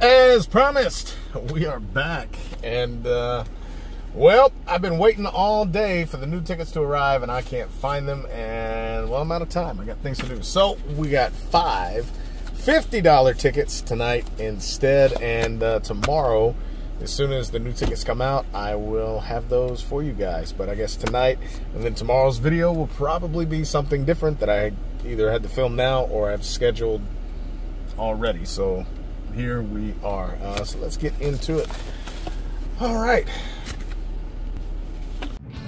As promised, we are back. And, uh, well, I've been waiting all day for the new tickets to arrive, and I can't find them. And, well, I'm out of time. I got things to do. So, we got five $50 tickets tonight instead. And uh, tomorrow, as soon as the new tickets come out, I will have those for you guys. But I guess tonight and then tomorrow's video will probably be something different that I either had to film now or I've scheduled already. So here we are. Uh, so let's get into it. All right.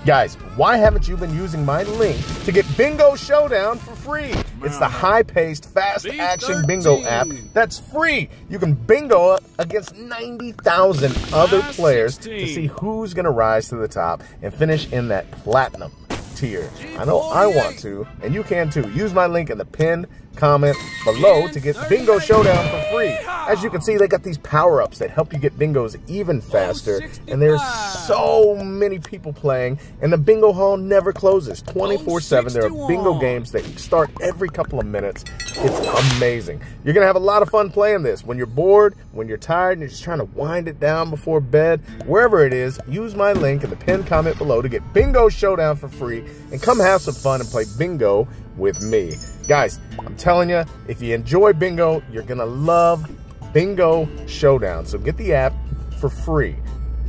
Guys, why haven't you been using my link to get Bingo Showdown for free? It's the high-paced, fast-action bingo app that's free. You can bingo against 90,000 other players to see who's going to rise to the top and finish in that platinum tier. I know I want to, and you can too. Use my link in the pinned comment below to get Bingo Showdown for free. As you can see, they got these power-ups that help you get bingos even faster, and there's so many people playing, and the bingo hall never closes. 24-7, there are bingo games that start every couple of minutes. It's amazing. You're going to have a lot of fun playing this. When you're bored, when you're tired, and you're just trying to wind it down before bed, wherever it is, use my link in the pinned comment below to get Bingo Showdown for free, and come have some fun and play bingo with me. Guys, I'm telling you, if you enjoy bingo, you're going to love Bingo Showdown. So get the app for free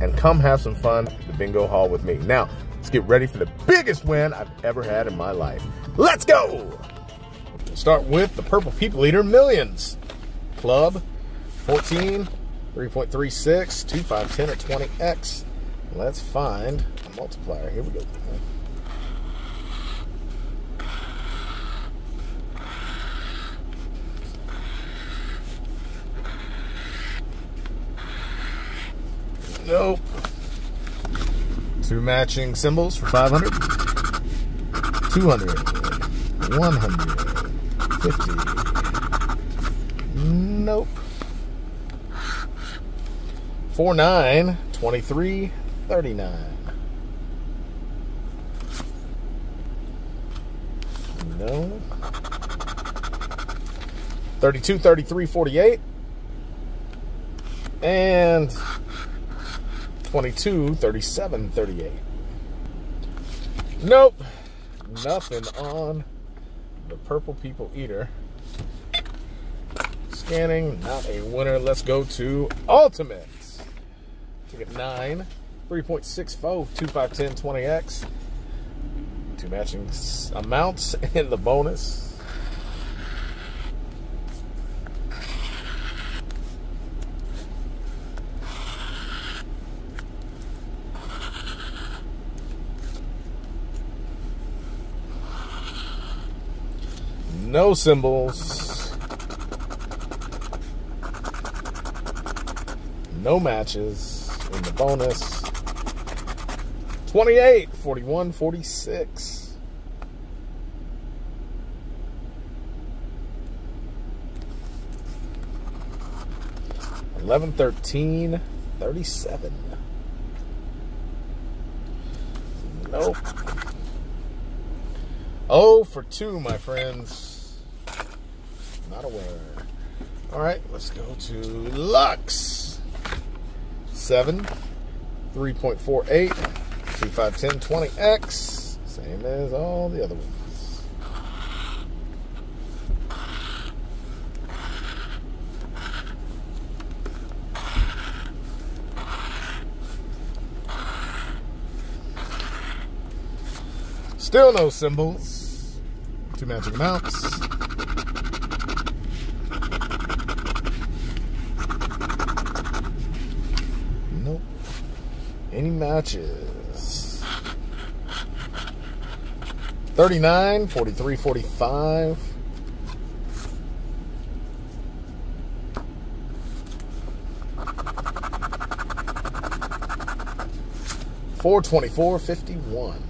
and come have some fun at the bingo hall with me. Now, let's get ready for the biggest win I've ever had in my life. Let's go! Start with the Purple People Eater Millions. Club 14, 3.36, 2, 5, 10, or 20x. Let's find a multiplier. Here we go. Nope. Two matching symbols for 500. 200. 150. Nope. 4, 9, 23, 39. No. 32, 33, 48. And 22, 37, 38. Nope. Nothing on the Purple People Eater. Scanning, not a winner. Let's go to Ultimates. Ticket 9, 3.64, 2510 20x. Two matching amounts in the bonus. No symbols, no matches in the bonus. 28, 41, 46. Eleven, thirteen, thirty-seven. Nope. Oh for two, my friends. Not aware. All right, let's go to Lux. 7, 3.48, 2510 20X. Same as all the other ones. Still no symbols. Two magic amounts. Any matches? 39, 43, 45. Four twenty four fifty one.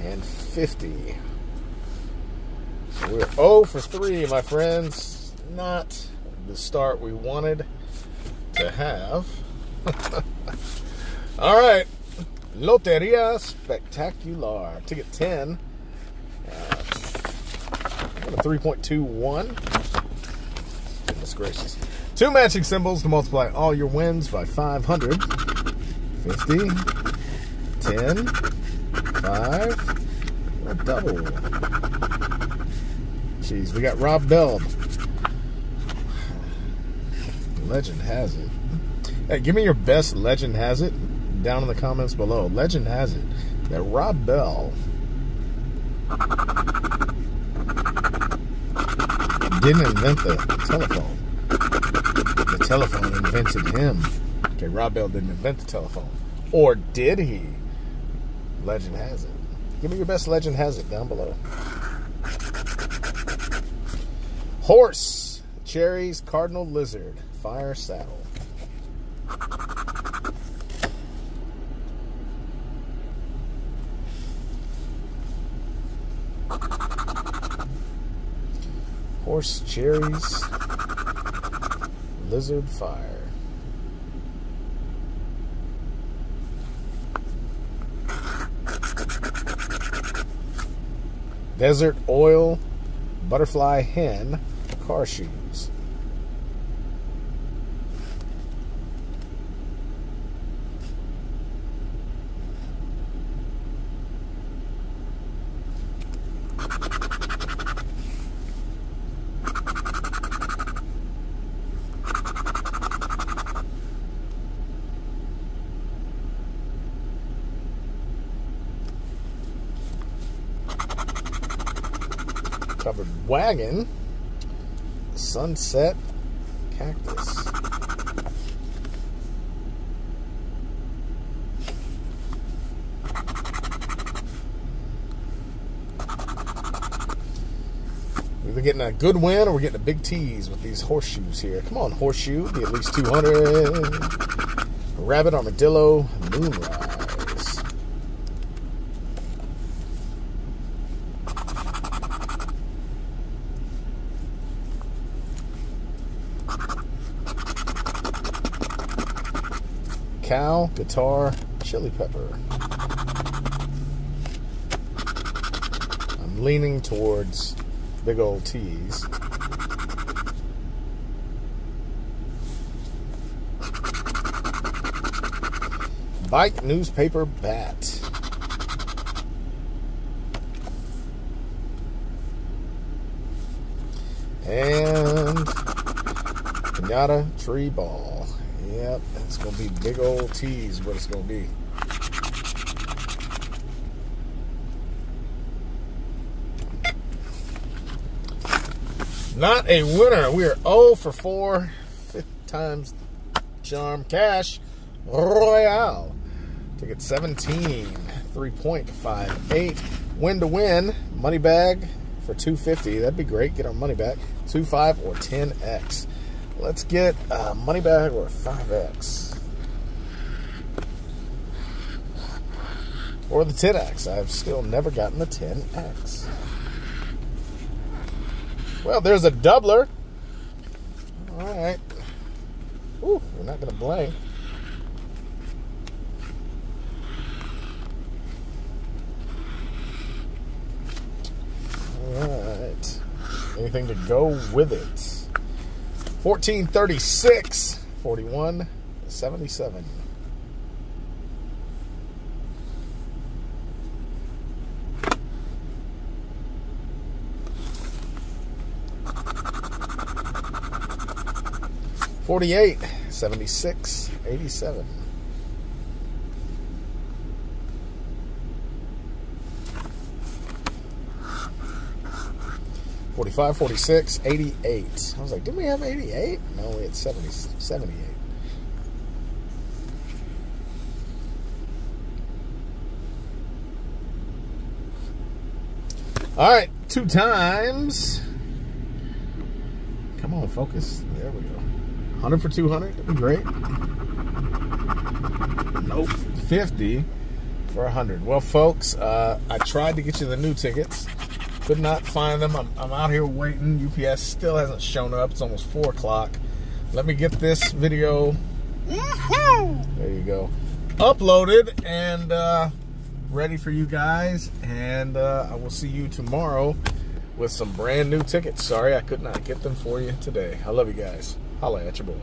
And fifty. We're 0 for 3, my friends. Not the start we wanted to have. All right. Loteria Spectacular. Ticket 10. Uh, 3.21. Goodness gracious. Two matching symbols to multiply all your wins by 500. 50, 10, 5, a double. Jeez, we got Rob Bell. Legend has it. Hey, give me your best legend has it down in the comments below. Legend has it that Rob Bell didn't invent the telephone. The telephone invented him. Okay, Rob Bell didn't invent the telephone. Or did he? Legend has it. Give me your best legend has it down below. Horse. Cherries, Cardinal Lizard, Fire Saddle. Horse, cherries, lizard, fire. Desert oil, butterfly hen, car shoes. covered wagon, sunset cactus. We're getting a good win or we're getting a big tease with these horseshoes here. Come on, horseshoe, be at least 200. Rabbit, armadillo, moonrise. Cow, guitar, chili pepper. I'm leaning towards big old T's. Bike newspaper bat. And pinata tree ball. It's to be big old tease what it's to be. Not a winner. We are 0 for 4. Fifth times charm cash. Royale. Ticket 17. 3.58. Win to win. Money bag for 250. That'd be great. Get our money back. 2.5 or 10x. Let's get a money bag or 5X. Or the 10X. I've still never gotten the 10X. Well, there's a doubler. All right. Ooh, we're not going to blank. All right. Anything to go with it? 1436, 41, 77. Forty-eight, seventy-six, eighty-seven. 45, 46, 88. I was like, didn't we have 88? No, we had 70, 78. All right, two times. Come on, focus. There we go. 100 for 200. That'd be great. Nope. 50 for 100. Well, folks, uh, I tried to get you the new tickets. Could not find them. I'm, I'm out here waiting. UPS still hasn't shown up. It's almost 4 o'clock. Let me get this video. There you go. uploaded and uh, ready for you guys. And uh, I will see you tomorrow with some brand new tickets. Sorry I could not get them for you today. I love you guys. Holla at your boy.